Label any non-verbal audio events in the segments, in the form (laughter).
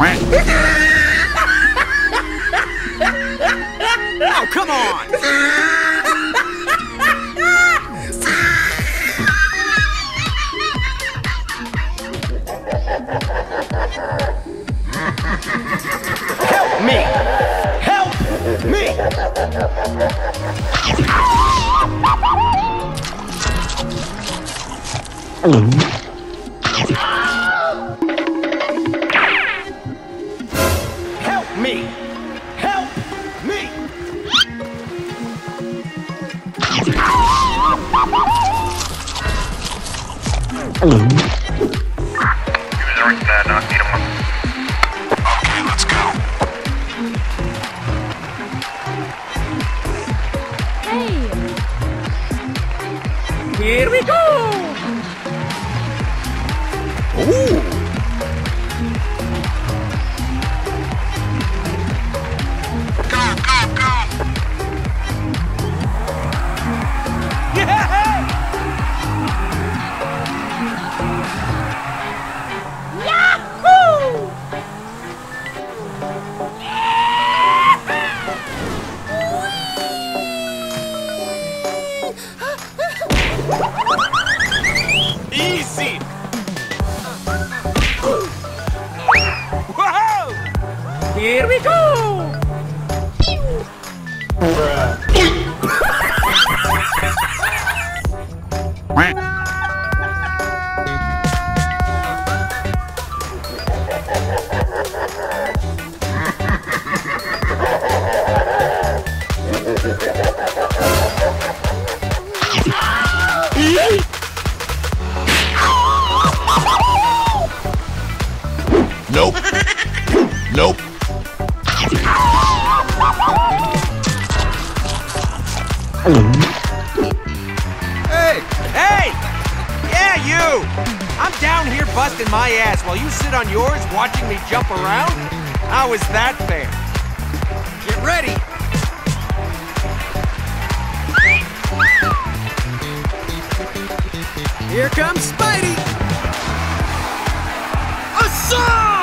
Oh, come on! Help me! Help me! Help Ooh. Nope. Hey! Hey! Yeah, you! I'm down here busting my ass while you sit on yours watching me jump around? How is that fair? Get ready! Here comes Spidey! Assault!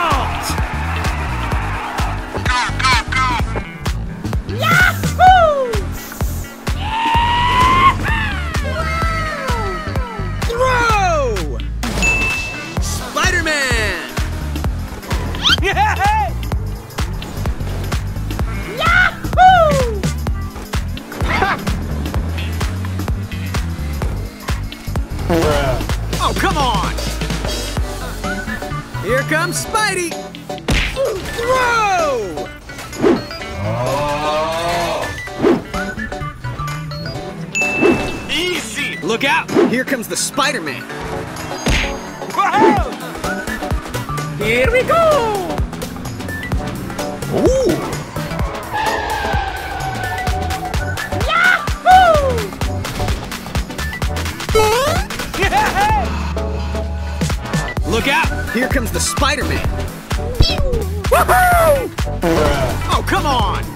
Look out! Here comes the Spider-Man! Here we go! Ooh. Yahoo! Yeah! (laughs) Look out! Here comes the Spider-Man! Woohoo! Oh, come on!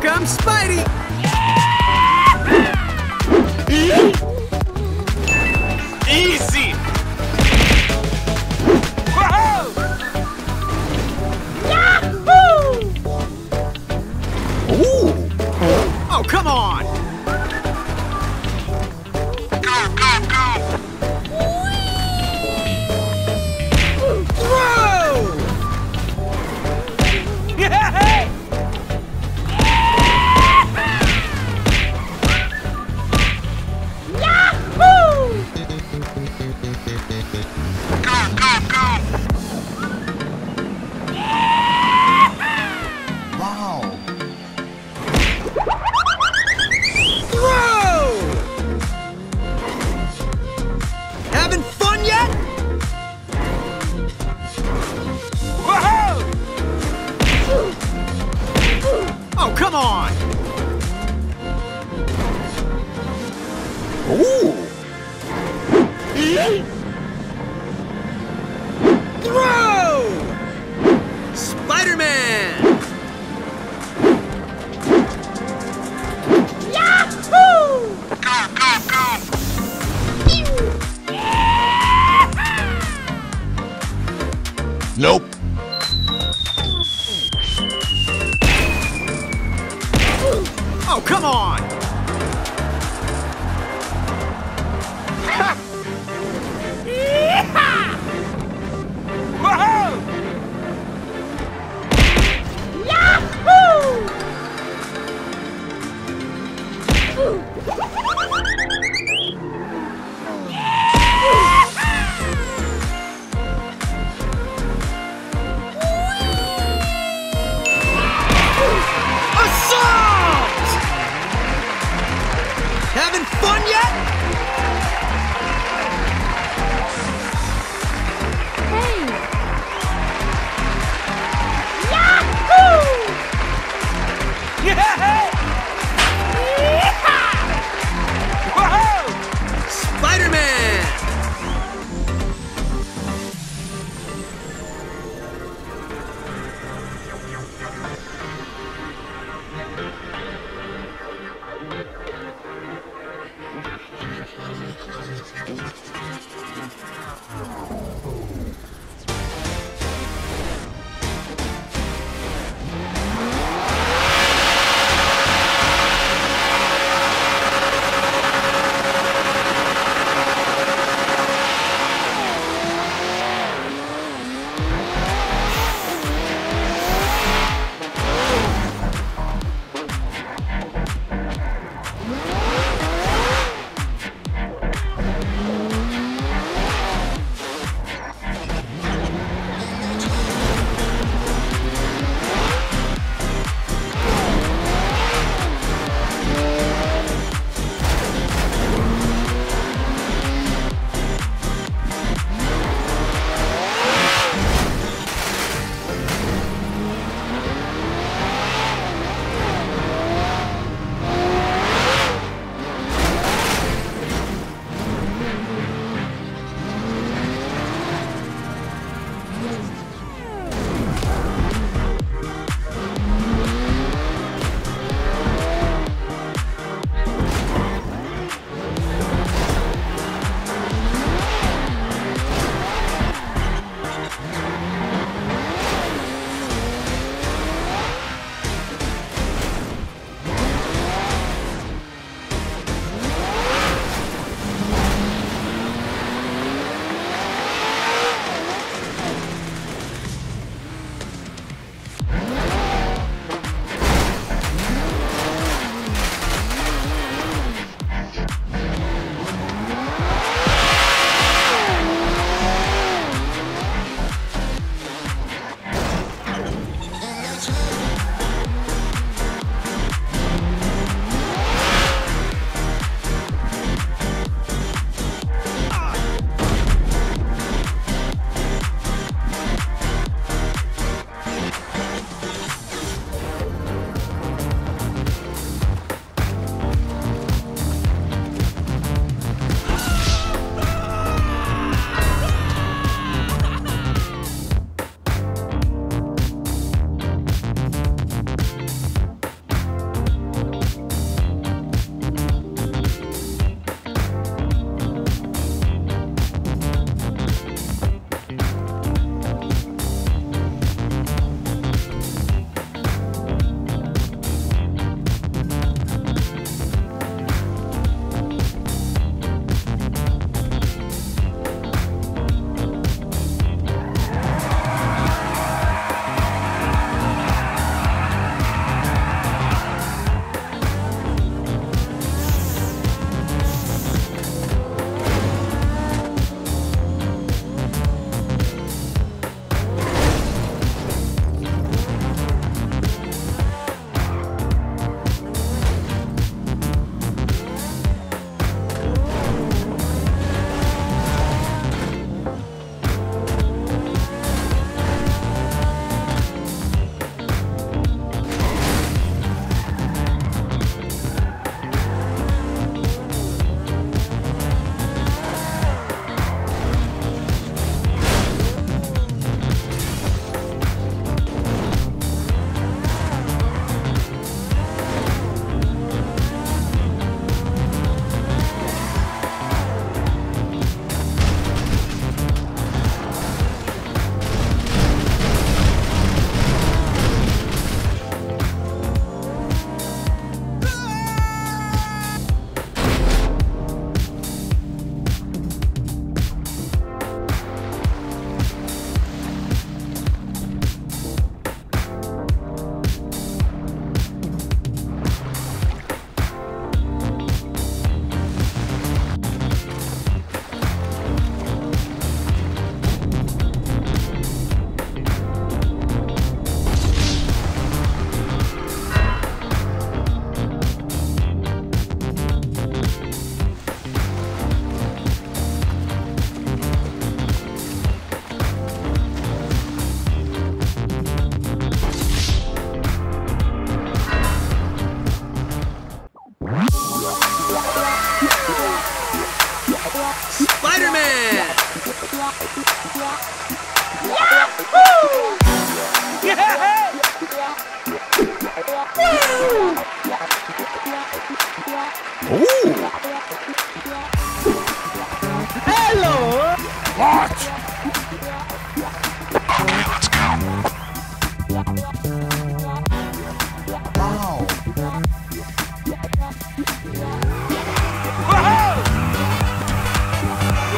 Comes Spidey! Nope.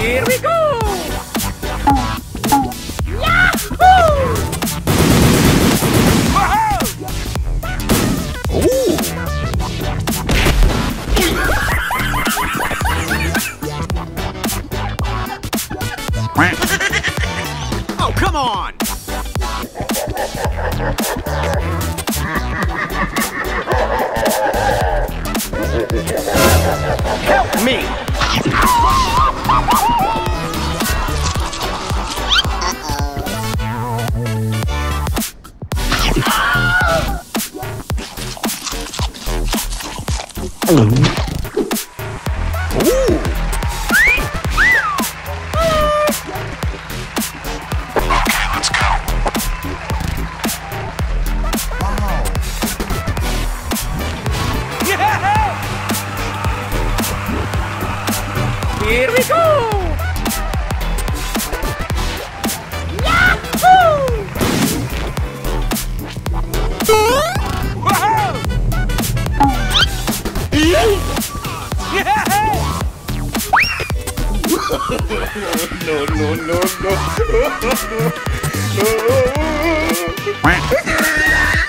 Here we go! Here we go! (laughs) No, no, no, no. (laughs)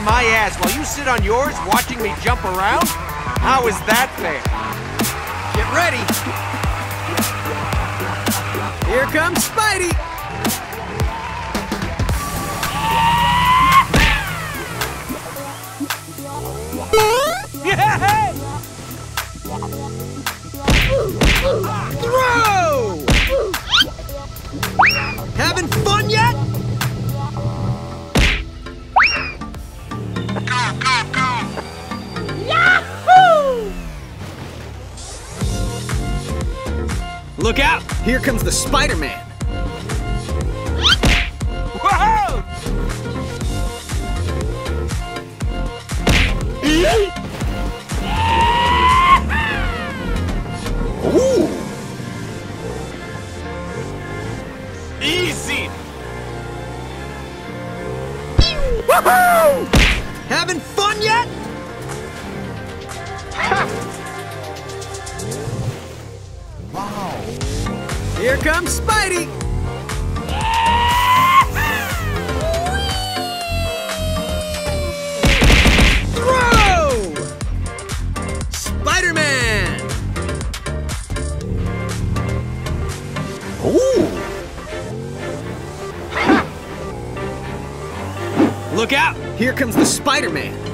busting my ass while you sit on yours watching me jump around? How is that fair? Get ready! Here comes Spidey! Here comes the Spider-Man! Spider-Man!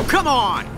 Oh, come on!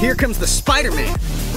Here comes the Spider-Man.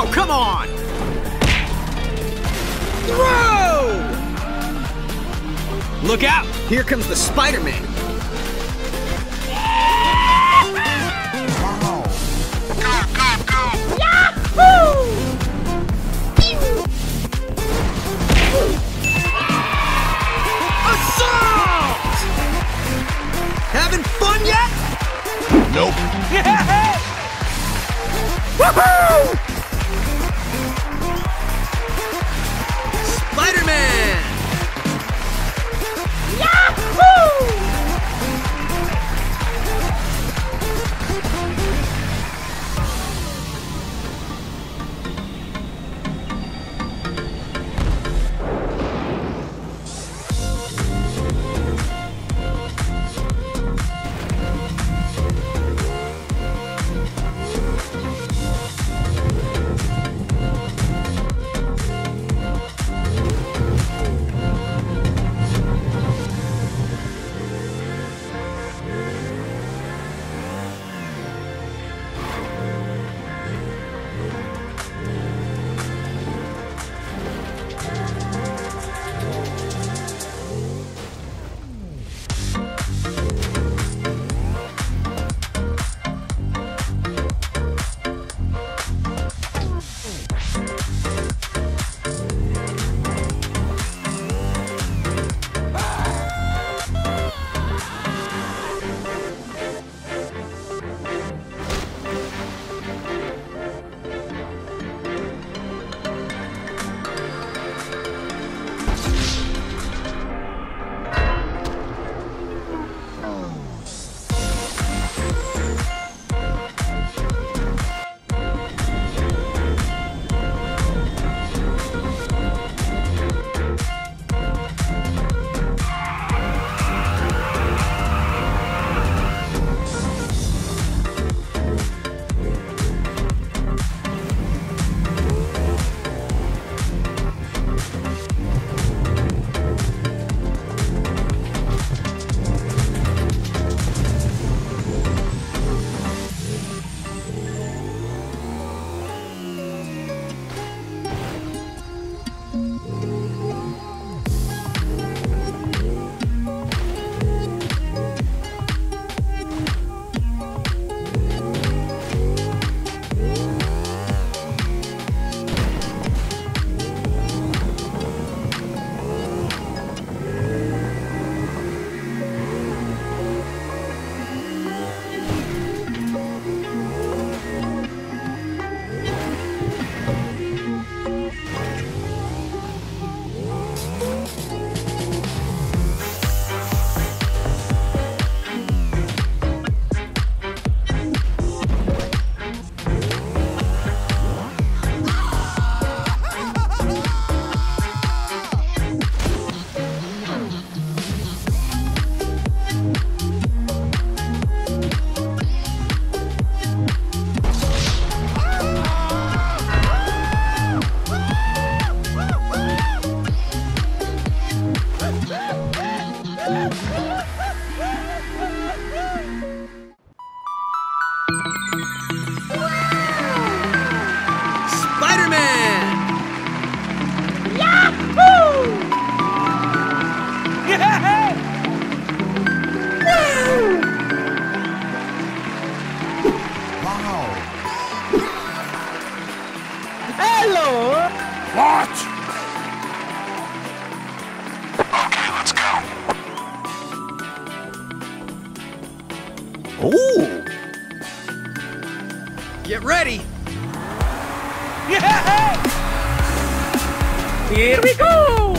Oh, come on! Throw! Look out! Here comes the Spider-Man! Assault! Having fun yet? Nope. (laughs) Woohoo! Ready. Here we go!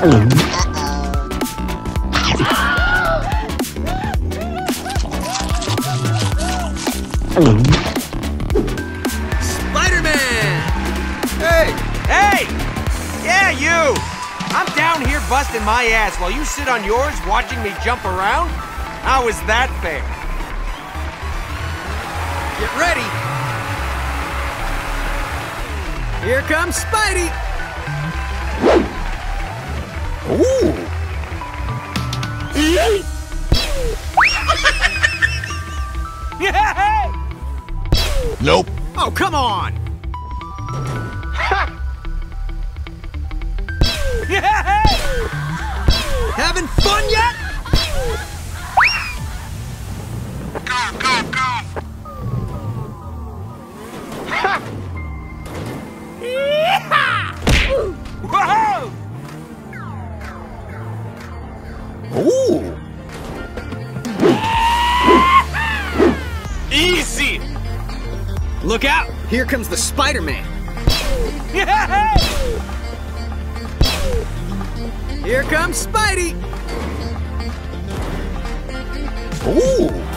Spider-Man! Hey! Hey! Yeah, you! I'm down here busting my ass while you sit on yours watching me jump around? How is that fair? Get ready! Here comes Spidey! Look out! Here comes the Spider-Man! Yeah! (laughs) Here comes Spidey! Ooh.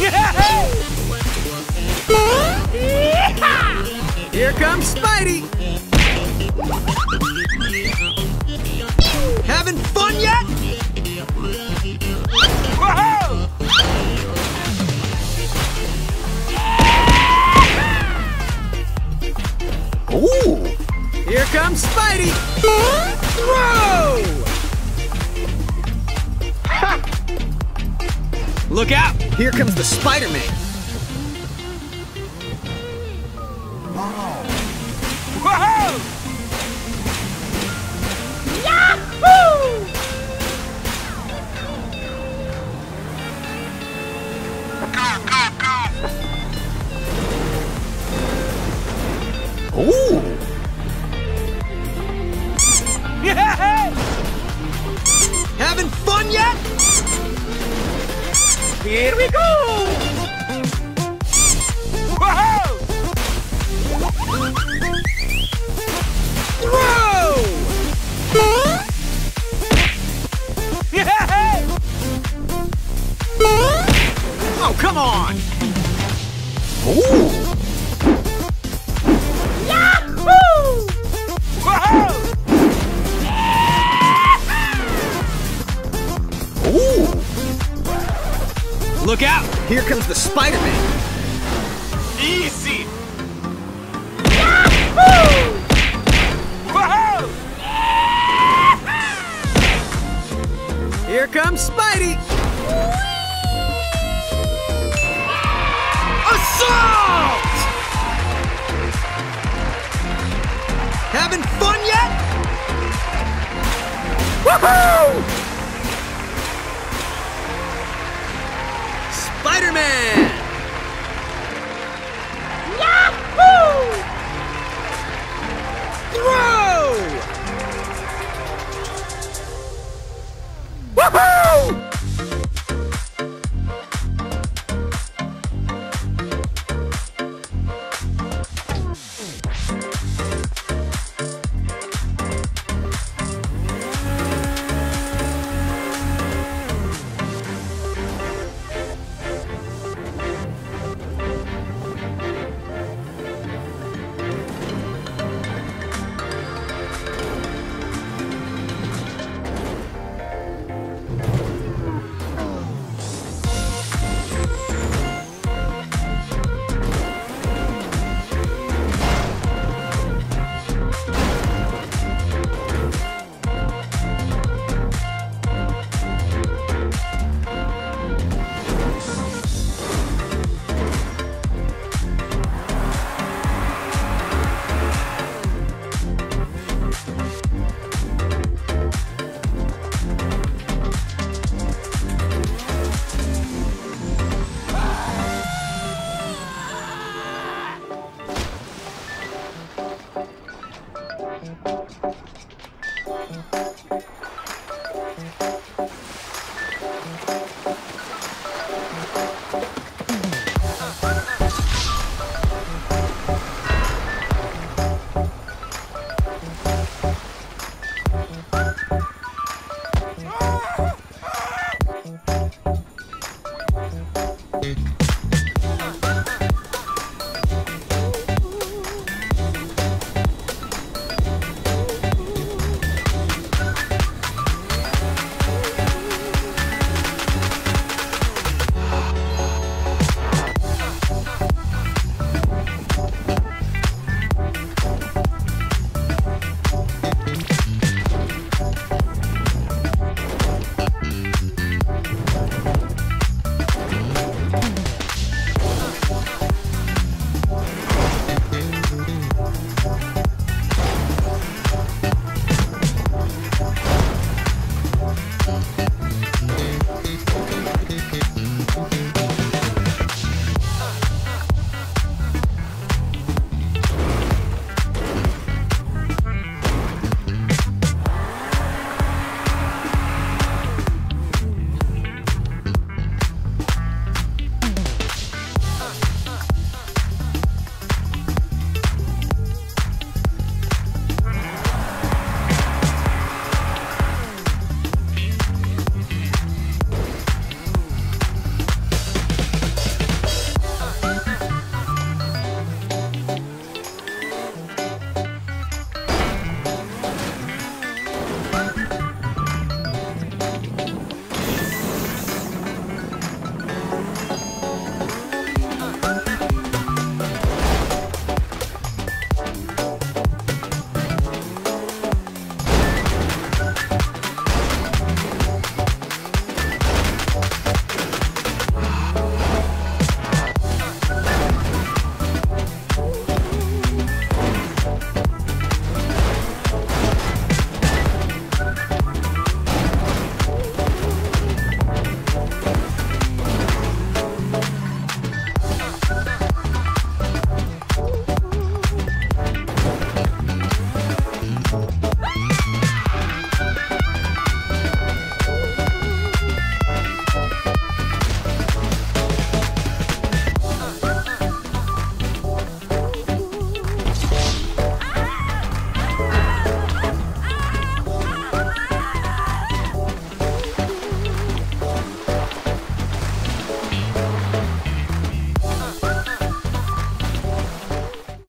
Here comes Spidey! Having fun yet? Ooh. Here comes Spidey! Throw! Look out! Here comes the Spider-Man!